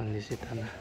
kondisi tanah